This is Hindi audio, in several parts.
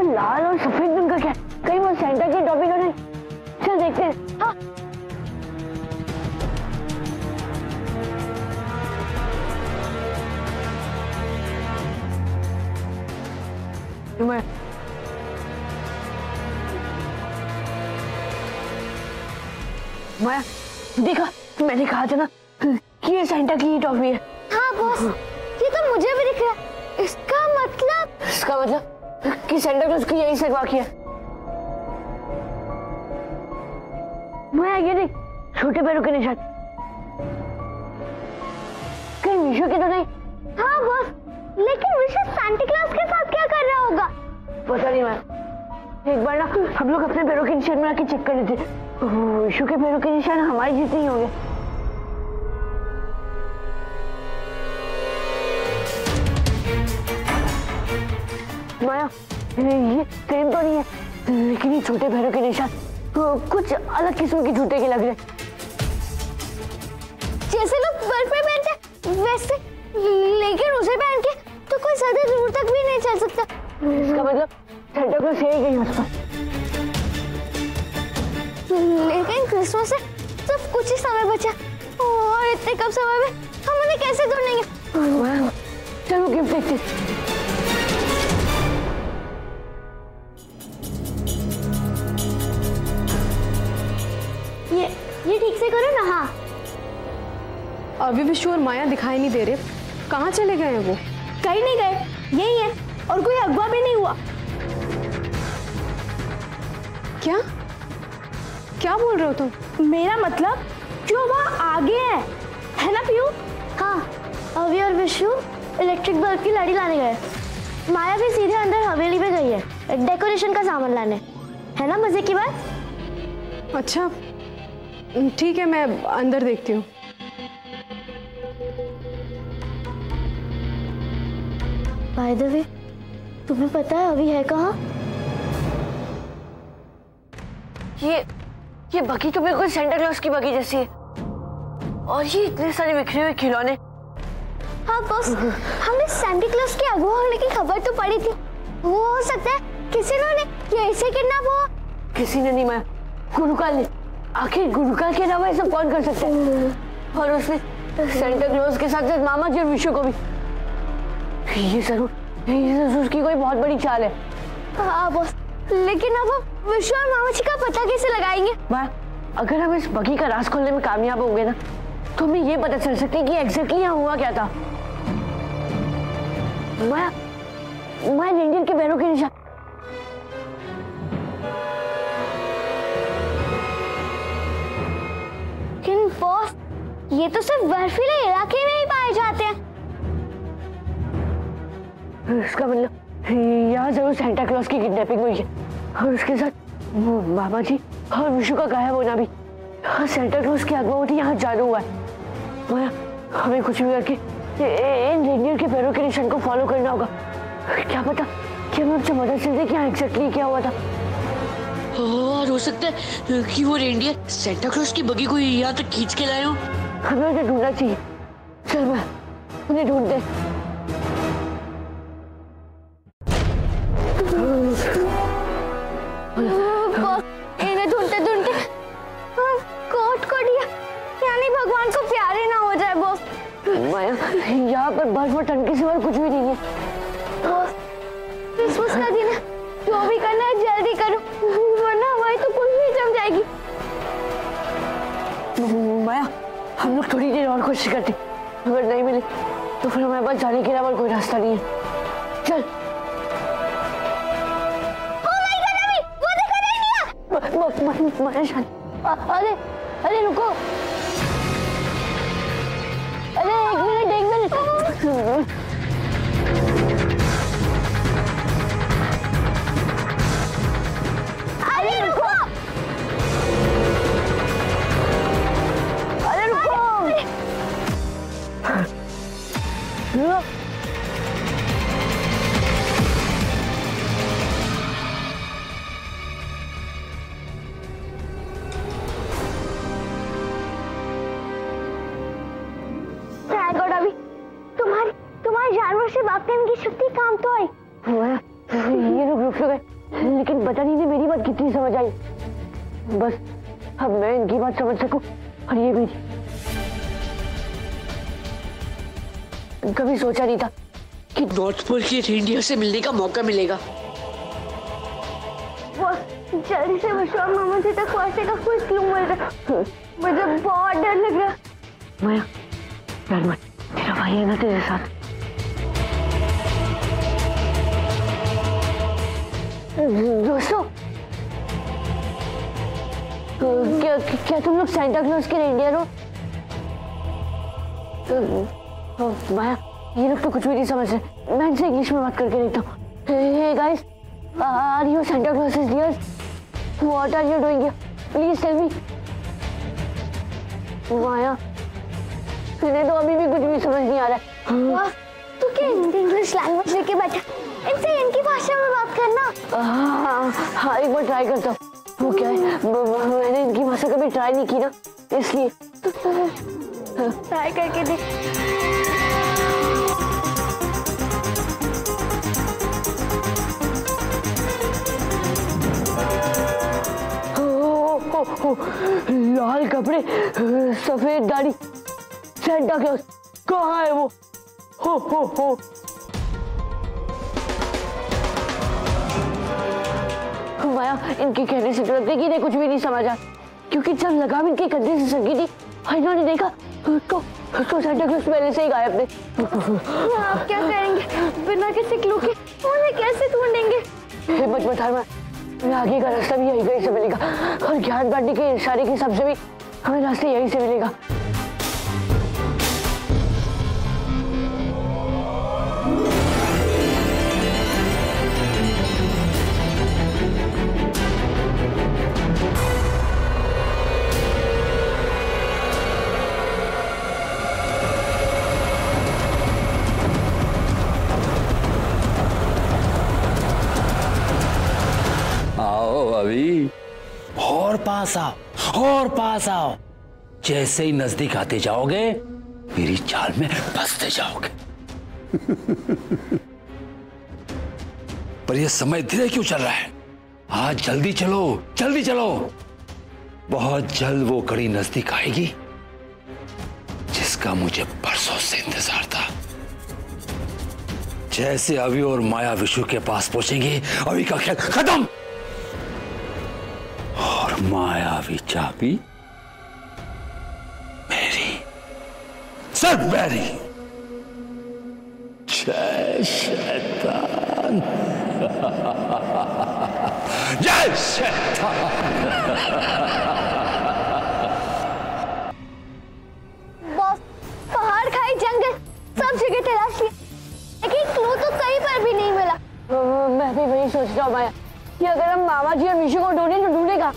वो लाल और सफ़ेद रंग का क्या? कहीं वो सेंटा की टॉपी का नहीं? चल देखते हैं। हाँ। मैं माया देखा मैंने कहा था ना कि ये सेंटा की टॉफी है। हाँ बॉस ये तो मुझे भी दिख रहा है। इसका मतलब इसका मतलब कि सेंटा क्लॉज की यही से वाकई है। माया ये देख छोटे पैरों के निशान। कहीं विशु के तो नहीं। हाँ बॉस लेकिन विशु सांता क्लॉज के साथ क्या कर रहा होगा? पता नहीं मैं एक बार ना हम लोग अपने पैरों के निशान में आके चेक कर लेते। विशु के पैरों के निशान हमारे जितने ही होंगे। माया ये ट्रेन तो नहीं है लेकिन ये छोटे पैरों के निशान कुछ अलग किस्म के जूते के लग रहे जैसे लोग बर्फ़ में पहनते वैसे लेकिन उसे पहन के तो कोई ज़्यादा दूर तक भी नहीं चल सकता इसका मतलब सेंटा क्लॉज है ही कहीं आसपास लेकिन क्रिसमस से सिर्फ़ कुछ ही समय बचा और इतने कम समय में हम उन्हें कैसे ढूंढेंगे चलो गिफ्ट देखते अभी विशु और माया दिखाई नहीं दे रहे। कहाँ चले गए हैं वो? कहीं नहीं गए। यही है। और कोई अगवा भी नहीं हुआ। क्या? क्या बोल रहे हो तुम? मेरा मतलब जो वहाँ आगे है। है ना पीयू? हाँ। अभी और विशु इलेक्ट्रिक बल्ब की लड़ी लाने गए। माया भी सीधे अंदर हवेली में गई है। डेकोरेशन का सामान लाने। है ना मज़े की बात? अच्छा। ठीक है मैं अंदर देखती हूँ। बाय द वे तुम्हें पता है अभी है कहाँ? ये ये बगी तो बिल्कुल सेंटा क्लॉज की बगी जैसी है। और ये इतने सारे बिखरे हुए खिलौने। हाँ बॉस हमने सैंटा क्लॉज के अगवा होने की खबर तो पड़ी थी। वो हो सकता है किसी ने उन्हें यहीं से किडनैप हुआ। किसी ने नहीं मारा गुरुकाल ने। आखिर गुरुकाल के अलावा ये सब कौन कर सकता है? और उसने सेंटा क्लॉज के साथ साथ मामा जी और विशु को भी। ये ज़रूर ये ज़रूर उसकी कोई बहुत बड़ी चाल है। हाँ बॉस लेकिन अब हम विशु और मामा जी का पता कैसे लगाएँगे? माँ अगर हम इस बगी का राज खोलने में कामयाब होंगे ना तो हमें ये पता चल सकता है कि एग्जैक्टली यहाँ हुआ क्या था। मैं मैं रेंजर के पैरों के निशान बॉस ये तो सिर्फ़ बर्फीले इलाके में ही पाए जाते हैं। इसका मतलब यहाँ ज़रूर सेंटा क्लॉज की किडनैपिंग हुई है। और उसके साथ वो मामा जी और विशु का गायब होना भी। हाँ सेंटा क्लॉज की अगवावटी यहाँ जादू हुआ है। हमें कुछ भी करके इन रेंजर के पैरों के निशान को फॉलो करना होगा। क्या पता कि हमें उनसे मदद चल जाए कि यहाँ एग्जैक्टली क्या हुआ था। और हो सकता है कि वो रेंडियर सेंटा क्लॉज की बगी को यहाँ तक खींच के लाए हो। हमें उन्हें ढूंढना चाहिए। चल मैं उन्हें ढूंढते माया हम लोग थोड़ी देर और कोशिश करते अगर नहीं मिले तो फिर हमारे पास जाने के अलावा और कोई रास्ता नहीं है। चल। अ- अरे अरे रुको। अरे एक मिनट एक मिनट। बस अब मैं इनकी बात समझ सकूँ? और ये भी। कभी सोचा नहीं था कि नॉर्थ पोल के रेंडियर से मिलने का मौका मिलेगा। जल्दी से विश्वास मामा जी तक पहुँचने का कोई क्यों मिल रहा। मुझे बहुत डर लग रहा। माया डर मत। तेरा भाई है ना तेरे साथ? दोस्तों क्या क्या तुम लोग सेंटा क्लॉज के रेंडियर हो? माया ये लोग तो कुछ भी नहीं समझ रहे। मैं इनसे इंग्लिश में बात करके देखता हूँ। Hey guys are you Santa Claus is dear what are you doing please tell me Maya इन्हें तो अभी भी कुछ भी समझ नहीं आ रहा है। तू क्या इंग्लिश लैंग्वेज लेके बैठा? इनसे इनकी भाषा में बात करना। हाँ हाँ एक बार ट्राई करता हूँ। वो क्या है? मैंने इनकी भाषा कभी ट्राई नहीं की ना। इसलिए। ट्राई करके देख। लाल कपड़े सफ़ेद दाढ़ी। सेंटा क्लॉज कहाँ है वो? हो हो हो। माया इनके कहने से तो है कि इन्हें कुछ भी नहीं समझा। क्योंकि जब लगाम इनके कंधे से सगी थी और इन्होंने देखा तो तो सेंटा क्लॉज पहले से ही गायब थे। आप क्या करेंगे? बिना किसी क्लू के उन्हें कैसे ढूंढेंगे? हिम्मत मत हार मैं आगे का रास्ता भी यही से मिलेगा और ज्ञान बांटने के इशारे के हिसाब से भी हमें रास्ते यहीं से मिलेगा। पास आओ, और पास आओ। जैसे ही नज़दीक आते जाओगे, मेरी चाल में फंसते जाओगे। पर यह समय धीरे क्यों चल रहा है? आज जल्दी चलो जल्दी चलो। बहुत जल्द वो कड़ी नज़दीक आएगी, जिसका मुझे परसों से इंतज़ार था। जैसे अभी और माया विशु के पास पहुँचेंगे, अभी का खेल खत्म! मायावी चाबी मेरी। सब मेरी। जय शैतान। जय शैतान। बॉस पहाड़ खाई जंगल सब जगह तलाश लेकिन क्लू तो कहीं पर भी नहीं मिला। मैं भी वही सोच रहा हूँ माया। कि अगर हम मामा जी और मिशु को ढूंढे तो ढूंढेगा।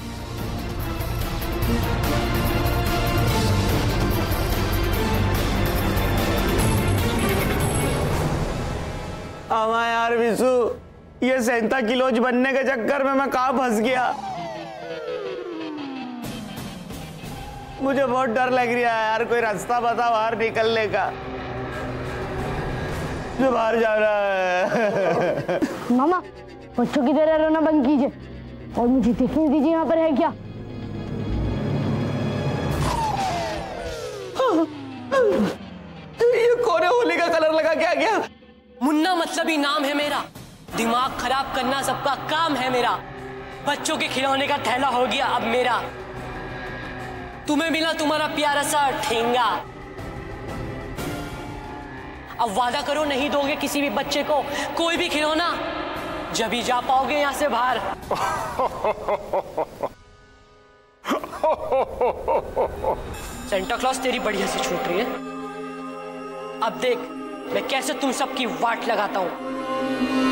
ये सेंता किलोज बनने के चक्कर में मैं कहा फंस गया? मुझे बहुत डर लग रहा है यार कोई रास्ता बता बाहर निकलने का। मुझे बाहर जाना है। मामा बच्चों की तरह रोना बंद कीजिए। और मुझे देखने दीजिए यहाँ पर है क्या? ये कोने होली का कलर लगा के आ गया। मुन्ना मतलब ही नाम है मेरा। दिमाग खराब करना सबका काम है मेरा। बच्चों के खिलौने का थैला हो गया अब मेरा। तुम्हें मिला तुम्हारा प्यारा सा ठेंगा। अब वादा करो नहीं दोगे किसी भी बच्चे को। कोई भी खिलौना, जब ही जा पाओगे यहाँ से बाहर। सेंटा क्लॉज तेरी बढ़िया से छूट रही है। अब देख, मैं कैसे तुम सबकी वाट लगाता हूँ।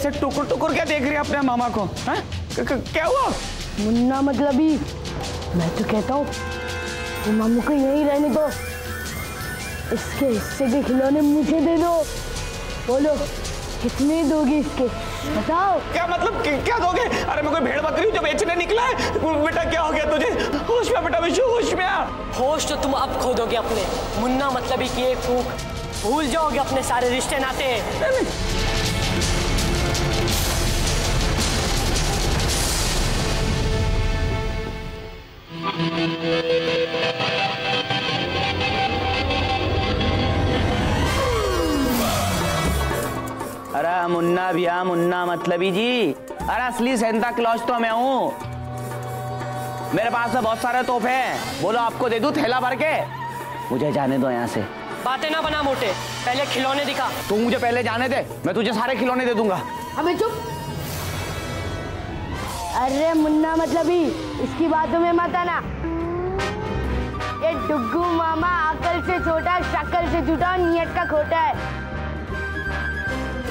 ऐसे टुकुर टुकुर क्या देख रही है अपने मामा को? हैं? क्या हुआ? मुन्ना मतलब ही। मैं तो कहता हूँ वो मामू को यहीं रहने दो। इसके हिस्से के खिलौने मुझे दे दो। बोलो कितने दोगे इसके? बताओ। क्या मतलब? क्या क्या दोगे? अरे मैं कोई भेड़ बकरी हूँ जो बेचने निकला है? बेटा क्या हो गया तुझे? होश में बेटा विशु होश में आ। होश तो तुम अब खोदोगे अपने। मुन्ना मतलब ही की एक फूक। भूल जाओगे अपने सारे रिश्ते नाते। अरे मुन्ना भैया मुन्ना मतलबी जी। अरे असली सेंता क्लॉज तो मैं हूँ। मेरे पास तो बहुत सारे तोहफे हैं। बोलो आपको दे दूँ थैला भर के? मुझे जाने दो यहाँ से। बातें ना बना मोटे। पहले खिलौने दिखा। तू मुझे पहले जाने दे। मैं तुझे सारे खिलौने दे दूँगा। अबे चुप। अरे मुन्ना मतलब ही। इसकी बातों में मत आना। ये डुग्गू मामा अकल से छोटा शक्ल से जुटा और नियत का खोटा है।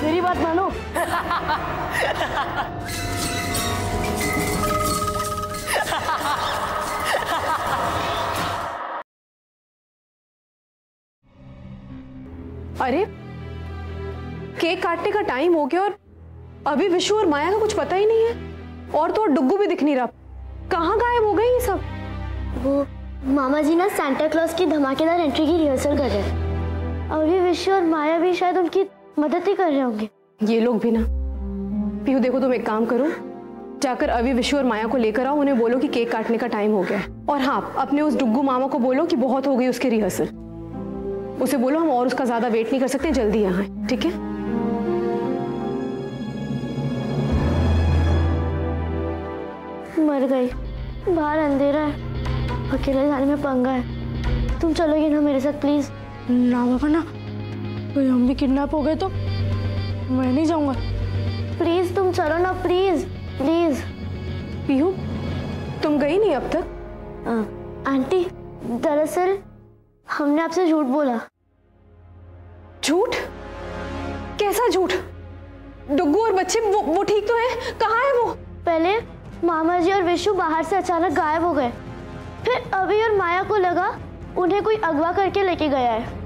मेरी बात मानो। अरे, केक काटने का टाइम हो गया और अभी विशु और माया का कुछ पता ही नहीं है। और तो डुग्गू भी दिख नहीं रहा। कहाँ गायब हो गए ये सब? वो मामा जी ना सांता क्लॉज की धमाकेदार एंट्री की रिहर्सल कर रहे हैं। अभी विश्व और माया भी शायद उनकी मदद ही कर रहे होंगे। ये लोग भी ना पीहू देखो तुम एक काम करो जाकर अभी विशु और माया को लेकर आओ उन्हें बोलो कि केक काटने का टाइम हो गया है। और हाँ अपने उस डुग्गू मामा को बोलो कि बहुत हो गई उसकी रिहर्सल उसे बोलो हम और उसका ज़्यादा वेट नहीं कर सकते जल्दी यहाँ ठीक है? मर गई। बाहर अंधेरा है। अकेले जाने में पंगा है। तुम चलोगे ना मेरे साथ प्लीज़ ना बाबा ना। कोई हम भी किडनैप हो गए तो मैं नहीं जाऊँगा। प्लीज़ तुम चलो ना प्लीज़ प्लीज़ पीहू तुम गई नहीं अब तक? आंटी दरअसल हमने आपसे झूठ बोला। झूठ? कैसा झूठ? डुग्गू और बच्चे वो वो ठीक तो है? कहाँ है वो? पहले मामा जी और विशु बाहर से अचानक गायब हो गए। फिर अभी और माया को लगा उन्हें कोई अगवा करके लेके गया है।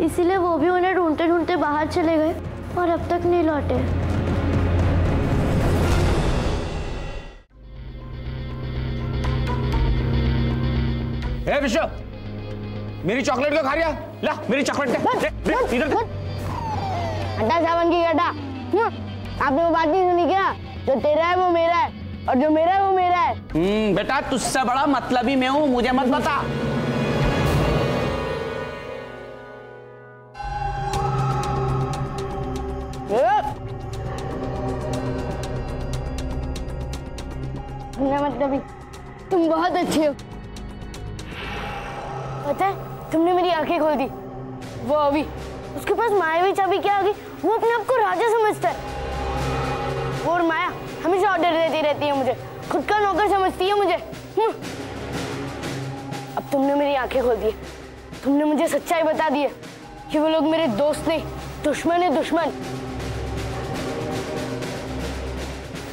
इसीलिए वो भी उन्हें ढूंढते ढूंढते बाहर चले गए और अब तक नहीं लौटे। ए विश्व! मेरी चॉकलेट क्यों खा रही है ला मेरी चॉकलेट इधर। हटा सावन की गड्ढा। आपने वो बात नहीं सुनी क्या? जो तेरा है वो मेरा है और जो मेरा है वो मेरा है। हम्म बेटा तुझसे बड़ा मतलबी मैं हूँ मुझे मत बता। मतलब तुम बहुत अच्छे हो। पता है, तुमने मेरी आँखें खोल दी। वो अभी, उसके पास मायावी चाबी क्या आ गई वो अपने आप को राजा समझता है। और माया हमेशा ऑर्डर देती रहती है मुझे, खुद का नौकर समझती है मुझे। हम्म। अब तुमने मेरी आँखें खोल दी, तुमने मुझे सच्चाई बता दी है कि वो लोग मेरे दोस्त नहीं, दुश्मन है दुश्मन।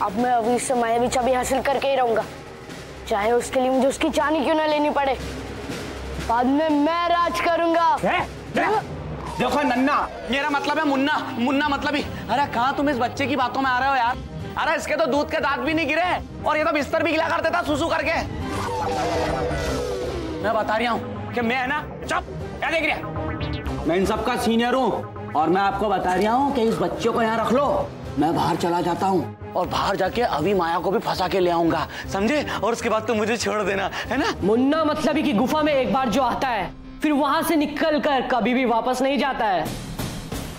अब मैं अभी से मायावी चाबी हासिल करके ही रहूँगा। चाहे उसके लिए मुझे उसकी जानी क्यों ना लेनी पड़े। बाद में मैं राज करूँगा। देखो नन्ना, मेरा मतलब है मुन्ना। मुन्ना मतलब ही। अरे, कहा तुम इस बच्चे की बातों में आ रहे हो यार? अरे, इसके तो दूध के दांत भी नहीं गिरे और ये तो बिस्तर भी गिला करते था सुसु करके। मैं बता रहा हूँ कि मैं, है ना? चुप, क्या देख रही मैं इन सबका सीनियर हूँ और मैं आपको बता रहा हूँ कि इस बच्चे को यहाँ रख लो। मैं बाहर चला जाता हूँ। और बाहर जाके अभी माया को भी फंसा के ले आऊँगा, समझे? और उसके बाद तो मुझे छोड़ देना, है ना? मुन्ना मतलबी की गुफा में एक बार जो आता है, फिर वहाँ से निकल कर कभी भी वापस नहीं जाता है।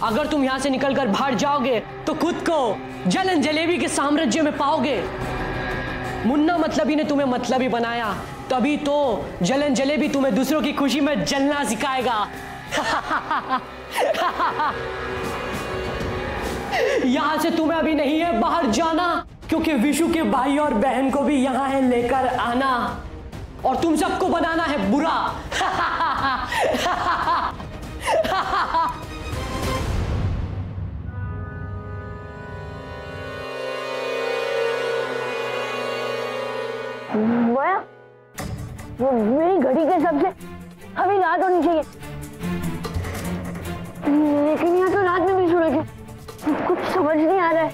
अगर तुम यहाँ से निकल कर बाहर जाओगे तो खुद को जलन जलेबी के साम्राज्य में पाओगे। मुन्ना मतलबी ने तुम्हें मतलबी बनाया, तभी तो जलन जलेबी तुम्हें दूसरों की खुशी में जलना सिखाएगा। यहाँ से तुम्हें अभी नहीं है, बाहर जाना। क्योंकि विशु के भाई और बहन को भी यहाँ है लेकर आना। और तुम सबको बनाना है बुरा। वो मेरी घड़ी के सबसे अभी हमें होनी चाहिए। लेकिन यहाँ तो कुछ समझ नहीं आ रहा है।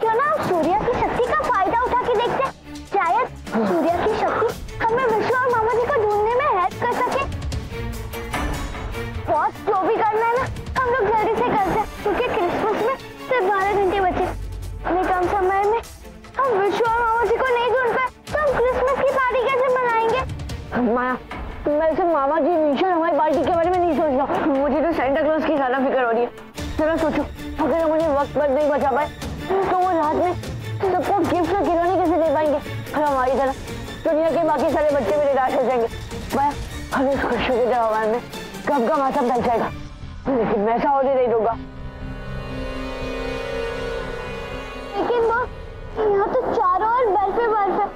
क्यों ना हम सूर्य की शक्ति का फ़ायदा उठा के देखते हैं? शायद सूर्य की शक्ति हमें विश्व और मामा जी को ढूँढने में हेल्प कर सके। बहुत जो भी करना है ना, हम लोग जल्दी से करते हैं, क्योंकि क्रिसमस में सिर्फ़ बारह घंटे बचे। इतने कम समय में हम विश्व और मामा जी को नहीं ढूंढ पाए तो हम क्रिसमस की पार्टी कैसे मनाएँगे? माया मैं सिर्फ़ मामा जी निशा हमारी पार्टी के बारे में नहीं सोच रहा मुझे तो सेंटा क्लॉज की ज़्यादा फ़िक्र हो रही है। जरा सोचो अगर हम उन्हें वक्त पर नहीं बचा पाए तो वो रात में सबको गिफ्ट और खिलौने कैसे दे पाएँगे? और हमारी तरह दुनिया के बाकी सारे बच्चे भी निराश हो जाएँगे। माया हमें इस खुशियों के जवाब में कब का माथा बच जाएगा। लेकिन मैं ऐसा होने नहीं दूँगा। लेकिन वो यहाँ तो चारों ओर बर्फ़ ही बर्फ़ है।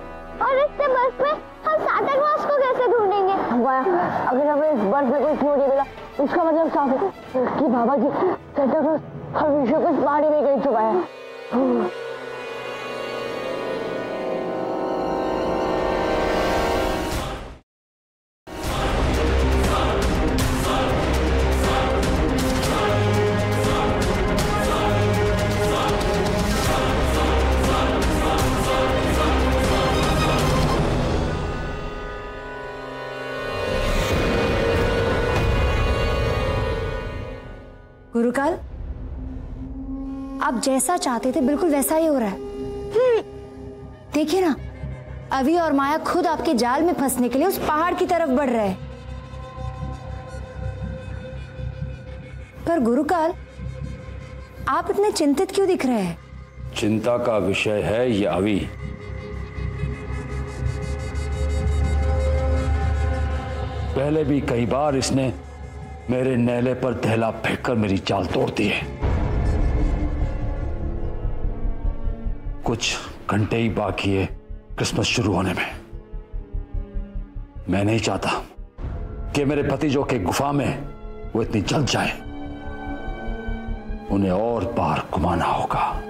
और इतने बर्फ़ में हम सांता क्लॉज को कैसे ढूंढेंगे? अगर हमें इस बर्फ़ में कोई क्यों नहीं मिला इसका मतलब साफ़ है कि बाबा जी सेंटा क्लॉज हमेशा कुछ को इस में गई चुका है। जैसा चाहते थे, बिल्कुल वैसा ही हो रहा है। देखिए ना, अभी और माया खुद आपके जाल में फंसने के लिए उस पहाड़ की तरफ़ बढ़ रहे पर गुरुकाल, आप इतने चिंतित क्यों दिख रहे हैं? चिंता का विषय है ये अवी पहले भी कई बार इसने मेरे नेले पर थैला फेंककर मेरी चाल तोड़ दी है। कुछ घंटे ही बाकी है क्रिसमस शुरू होने में। मैं नहीं चाहता कि मेरे भतीजों के गुफा में वो इतनी जल्द जाए। उन्हें और बार घुमाना होगा।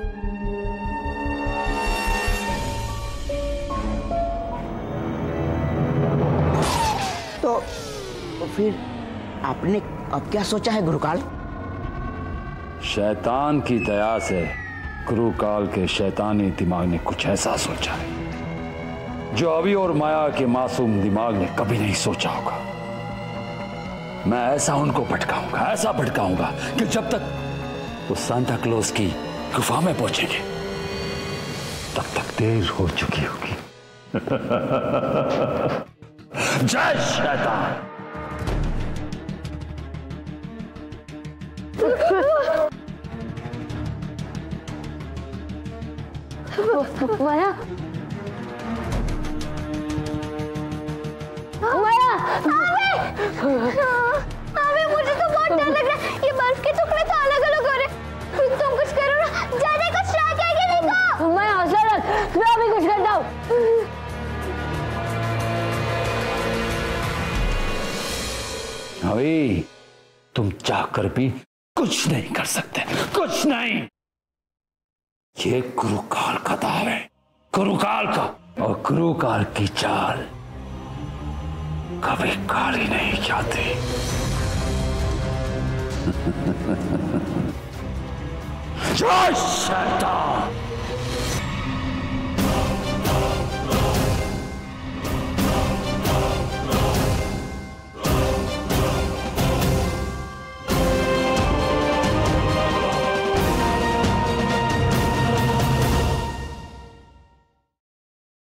तो, तो फिर आपने अब क्या सोचा है गुरुकाल? शैतान की दया से गुरुकाल के शैतानी दिमाग ने कुछ ऐसा सोचा है, जो अभी और माया के मासूम दिमाग ने कभी नहीं सोचा होगा। मैं ऐसा उनको भटकाऊँगा, ऐसा भटकाऊँगा कि जब तक वो सांता क्लोज की गुफा में पहुँचेंगे, तब तक देर हो चुकी होगी। जय शैतान! माया। माया अबे मुझे तो बहुत डर लग रहा है। ये बर्फ़ के टुकड़े तो अलग अलग हो रहे तुम कुछ करो ना। जाने कुछ ट्राई करके देखो मैं हंसा रख मैं अभी कुछ करता हूँ। अभी तुम चाहकर भी कुछ नहीं कर सकते। कुछ नहीं। ये गुरुकाल का दाव है। गुरुकाल का। और गुरुकाल की चाल कभी काली नहीं जाती। जय शैतान